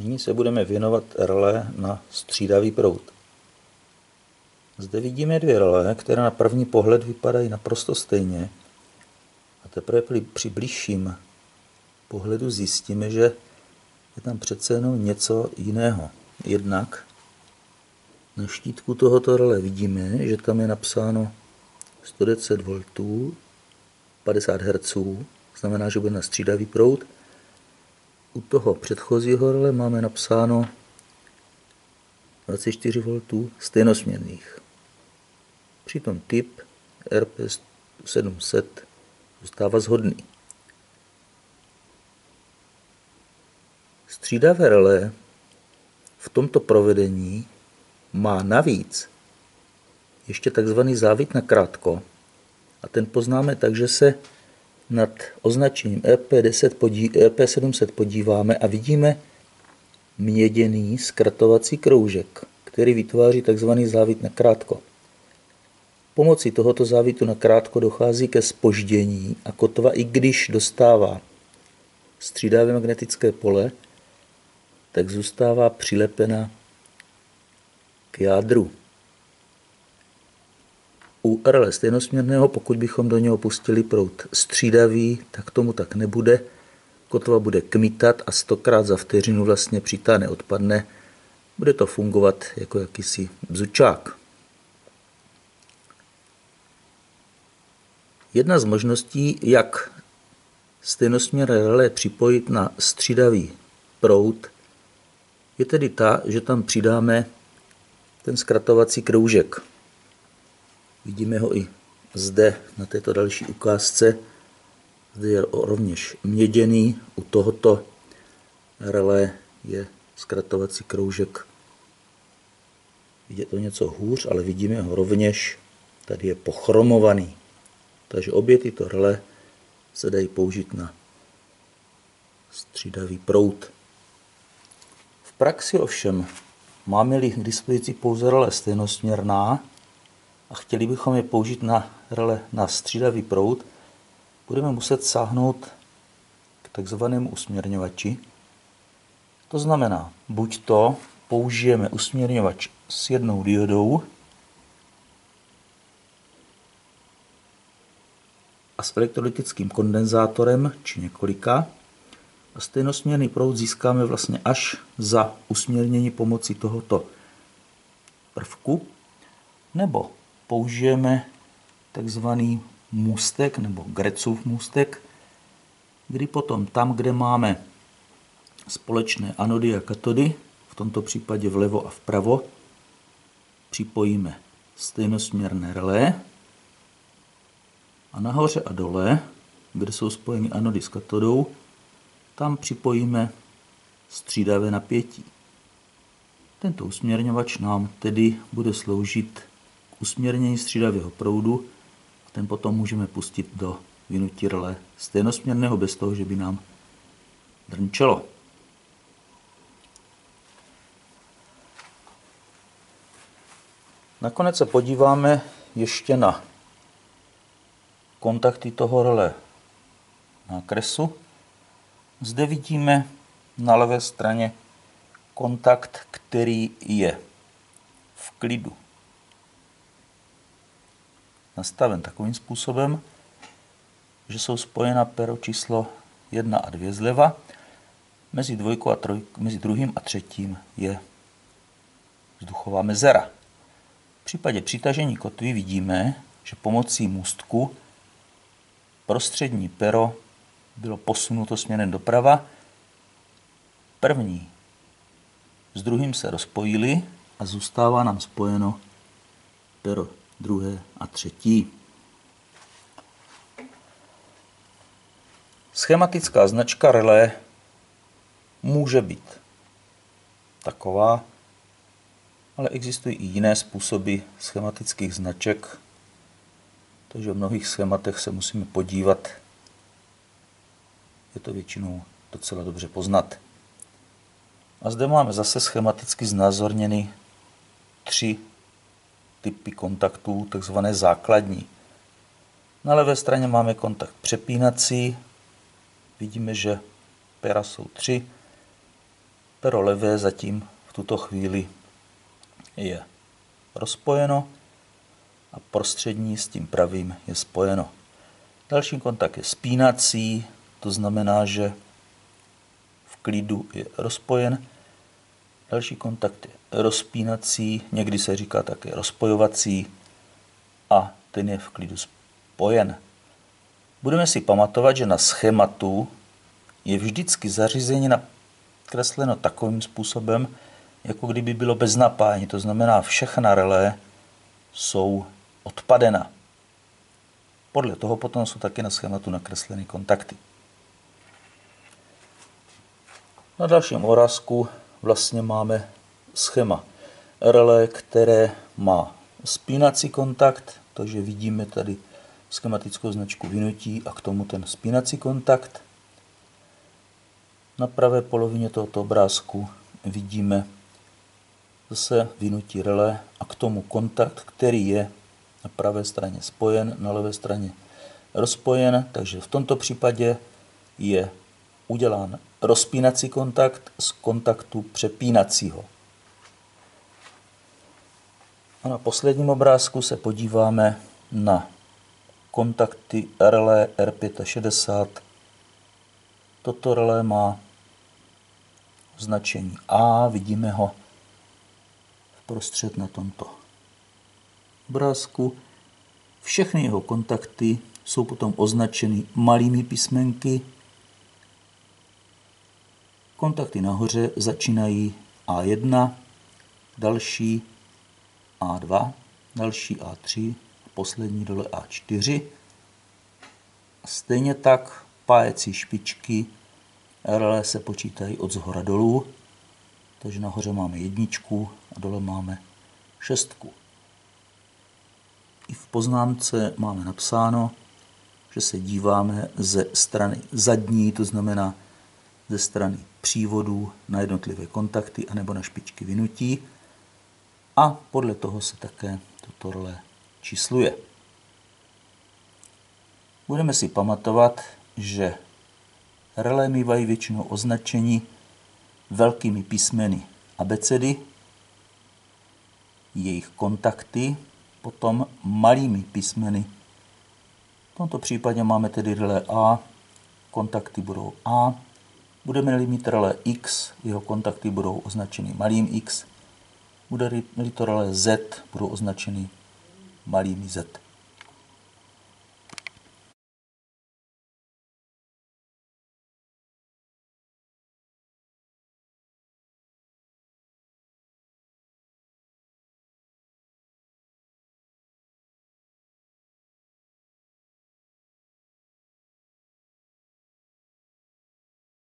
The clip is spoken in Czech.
Nyní se budeme věnovat relé na střídavý proud. Zde vidíme dvě relé, které na první pohled vypadají naprosto stejně. A teprve při blížším pohledu zjistíme, že je tam přece jenom něco jiného. Jednak na štítku tohoto relé vidíme, že tam je napsáno 110 V, 50 Hz, znamená, že bude na střídavý proud. U toho předchozího relé máme napsáno 24 V stejnosměrných. Přitom typ RP700 zůstává shodný. Střídavé relé v tomto provedení má navíc ještě takzvaný závit na krátko a ten poznáme tak, že se nad označením EP10 podí, EP700 podíváme a vidíme měděný zkratovací kroužek, který vytváří takzvaný závit na krátko. Pomocí tohoto závitu na krátko dochází ke spoždění a kotva, i když dostává střídavé magnetické pole, tak zůstává přilepena k jádru. U RL stejnosměrného, pokud bychom do něho pustili prout střídavý, tak tomu tak nebude. Kotva bude kmitat a stokrát za vteřinu vlastně přítá neodpadne. Bude to fungovat jako jakýsi bzučák. Jedna z možností, jak stejnosměr relé připojit na střídavý proud, je tedy ta, že tam přidáme ten zkratovací kroužek. Vidíme ho i zde na této další ukázce. Zde je rovněž měděný. U tohoto relé je zkratovací kroužek vidět to něco hůř, ale vidíme ho rovněž. Tady je pochromovaný. Takže obě tyto relé se dají použít na střídavý proud. V praxi ovšem máme-li k dispozici pouze relé stejnosměrná a chtěli bychom je použít na relé na střídavý proud, budeme muset sáhnout k takzvanému usměrňovači. To znamená, buď to použijeme usměrňovač s jednou diodou, a s elektrolytickým kondenzátorem či několika. A stejnosměrný proud získáme vlastně až za usměrnění pomocí tohoto prvku. Nebo použijeme takzvaný můstek nebo Grecův můstek, kdy potom tam, kde máme společné anody a katody, v tomto případě vlevo a vpravo, připojíme stejnosměrné relé a nahoře a dole, kde jsou spojeny anody s katodou, tam připojíme střídavé napětí. Tento usměrňovač nám tedy bude sloužit usměrnění střídavého proudu a ten potom můžeme pustit do vynutí rele stejnosměrného bez toho, že by nám drnčelo. Nakonec se podíváme ještě na kontakty toho role nákresu. Zde vidíme na levé straně kontakt, který je v klidu nastaven takovým způsobem, že jsou spojena pero číslo 1 a 2 zleva, mezi, dvojkou a troj, mezi druhým a třetím je vzduchová mezera. V případě přitažení kotvy vidíme, že pomocí můstku prostřední pero bylo posunuto směrem doprava. První s druhým se rozpojili a zůstává nám spojeno pero druhé a třetí. Schematická značka relé může být taková, ale existují i jiné způsoby schematických značek, takže v mnohých schématech se musíme podívat. Je to většinou docela dobře poznat. A zde máme zase schematicky znázorněny tři typy kontaktů, takzvané základní. Na levé straně máme kontakt přepínací. Vidíme, že pera jsou tři. Pero levé zatím v tuto chvíli je rozpojeno a prostřední s tím pravým je spojeno. Další kontakt je spínací, to znamená, že v klidu je rozpojen. Další kontakt je rozpínací, někdy se říká také rozpojovací a ten je v klidu spojen. Budeme si pamatovat, že na schématu je vždycky zařízení nakresleno takovým způsobem, jako kdyby bylo bez napájení. To znamená, všechna relé jsou odpadena. Podle toho potom jsou taky na schématu nakresleny kontakty. Na dalším obrázku vlastně máme schéma relé, které má spínací kontakt, takže vidíme tady schematickou značku vynutí a k tomu ten spínací kontakt. Na pravé polovině tohoto obrázku vidíme zase vynutí relé a k tomu kontakt, který je na pravé straně spojen, na levé straně rozpojen, takže v tomto případě je udělán rozpínací kontakt z kontaktu přepínacího. A na posledním obrázku se podíváme na kontakty relé R65. Toto relé má označení A, vidíme ho vprostřed na tomto obrázku. Všechny jeho kontakty jsou potom označeny malými písmenky. Kontakty nahoře začínají A1, další A2, další A3, poslední dole A4. Stejně tak pájecí špičky RL se počítají od zhora dolů, takže nahoře máme jedničku a dole máme šestku. I v poznámce máme napsáno, že se díváme ze strany zadní, to znamená ze strany přívodů na jednotlivé kontakty anebo na špičky vynutí a podle toho se také toto role čísluje. Budeme si pamatovat, že relé mývají většinou označení velkými písmeny abecedy, jejich kontakty, potom malými písmeny. V tomto případě máme tedy relé A, kontakty budou A. Budeme-li mít relé X, jeho kontakty budou označeny malým X. Bude-li to relé Z, budou označeny malými Z.